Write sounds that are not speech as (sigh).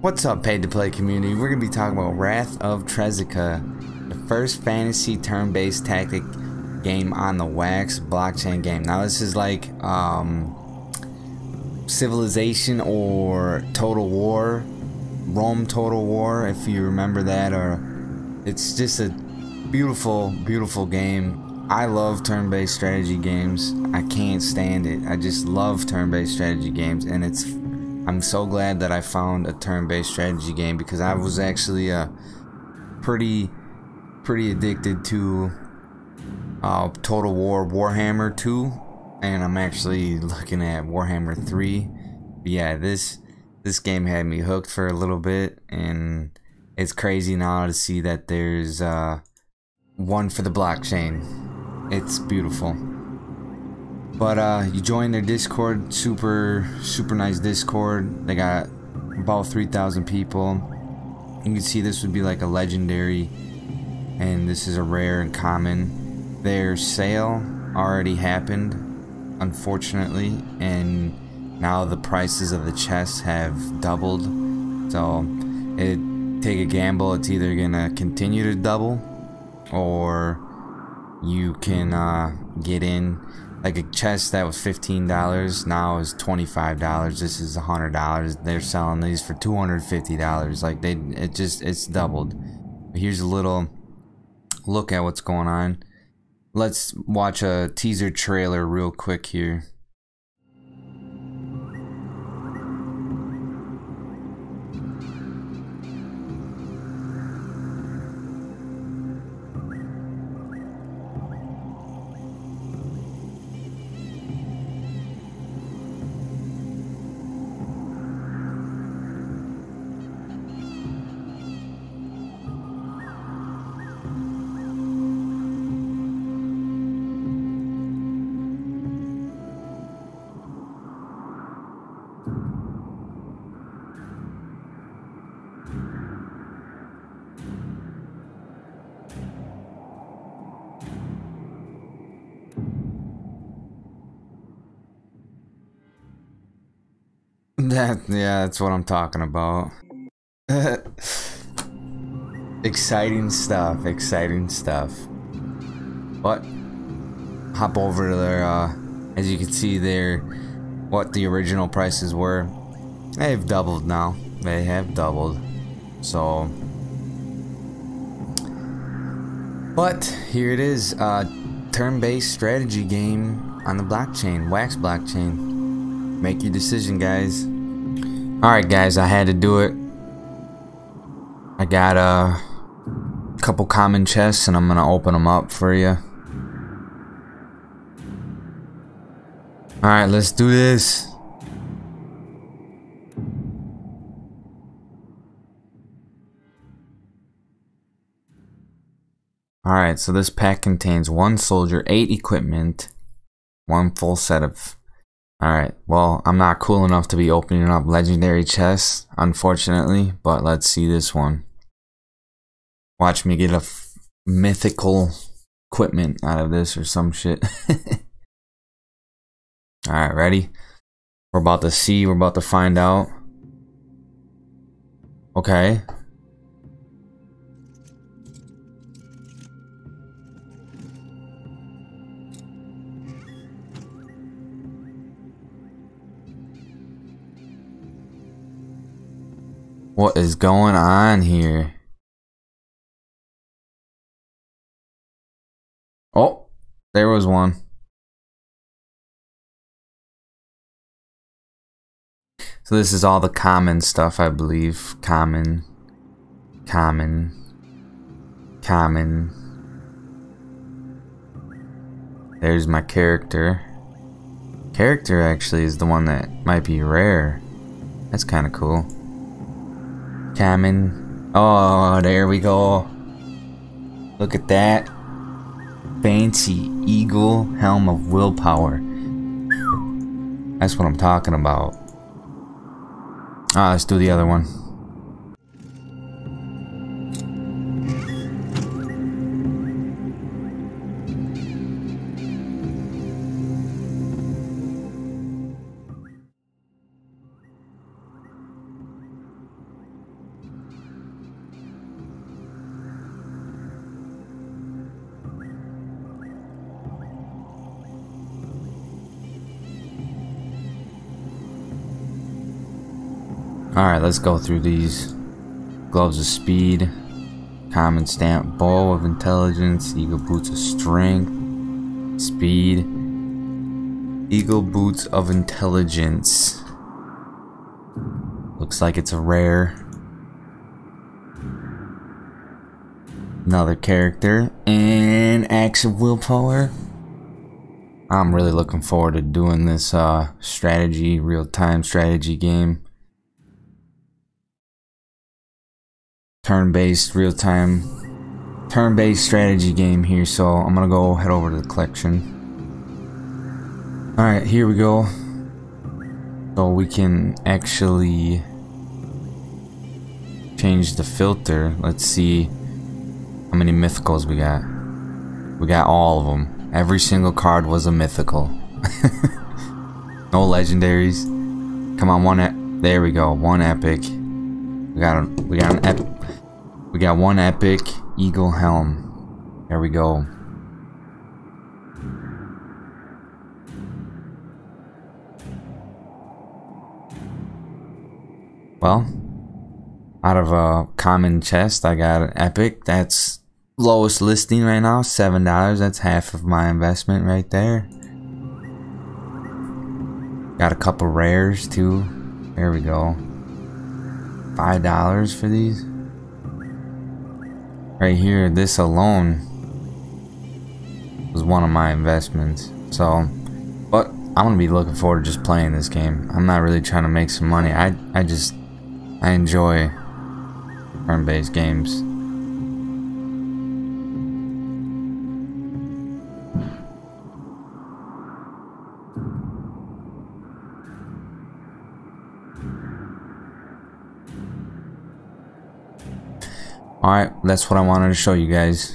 What's up, paid to play community? We're gonna be talking about Wrath of Tezca, the first fantasy turn-based tactic game on the Wax blockchain game. Now, this is like um, Civilization or Total War, Rome Total War, if you remember that, or it's just a beautiful, beautiful game. I love turn-based strategy games. I can't stand it. I just love turn-based strategy games, and it's I'm so glad that I found a turn-based strategy game because I was actually uh, pretty pretty addicted to uh, Total War Warhammer 2 and I'm actually looking at Warhammer 3 but yeah this this game had me hooked for a little bit and it's crazy now to see that there's uh, one for the blockchain. It's beautiful but uh, you join their Discord, super super nice Discord. They got about 3,000 people. You can see this would be like a legendary, and this is a rare and common. Their sale already happened, unfortunately, and now the prices of the chests have doubled. So it take a gamble. It's either gonna continue to double, or you can uh, get in like a chest that was $15 now is $25 this is $100 they're selling these for $250 like they it just it's doubled. Here's a little look at what's going on. Let's watch a teaser trailer real quick here (laughs) That yeah, that's what I'm talking about. (laughs) exciting stuff, exciting stuff. But hop over to uh as you can see there what the original prices were. They've doubled now. They have doubled. So But here it is, uh turn-based strategy game on the blockchain, Wax blockchain. Make your decision, guys. Alright, guys, I had to do it. I got a couple common chests, and I'm going to open them up for you. Alright, let's do this. Alright, so this pack contains one soldier, eight equipment, one full set of Alright, well, I'm not cool enough to be opening up legendary chests, unfortunately, but let's see this one. Watch me get a mythical equipment out of this or some shit. (laughs) Alright, ready? We're about to see, we're about to find out. Okay, What is going on here? Oh, there was one. So this is all the common stuff, I believe. Common, common, common. There's my character. Character actually is the one that might be rare. That's kind of cool. Common. Oh, there we go. Look at that. Fancy Eagle Helm of Willpower. That's what I'm talking about. Ah, let's do the other one. Alright, let's go through these. Gloves of speed. Common stamp. ball of intelligence. Eagle boots of strength. Speed. Eagle boots of intelligence. Looks like it's a rare. Another character. And axe of willpower. I'm really looking forward to doing this uh, strategy, real-time strategy game. Turn-based, real-time, turn-based strategy game here. So I'm gonna go head over to the collection. All right, here we go. So we can actually change the filter. Let's see how many mythicals we got. We got all of them. Every single card was a mythical. (laughs) no legendaries. Come on, one. There we go. One epic. We got a, we got an ep we got one epic eagle helm. There we go. Well, out of a common chest, I got an epic. That's lowest listing right now, seven dollars. That's half of my investment right there. Got a couple rares too. There we go. Five dollars for these. Right here, this alone was one of my investments. So, but I'm gonna be looking forward to just playing this game. I'm not really trying to make some money. I I just I enjoy turn-based games. Alright, that's what I wanted to show you guys.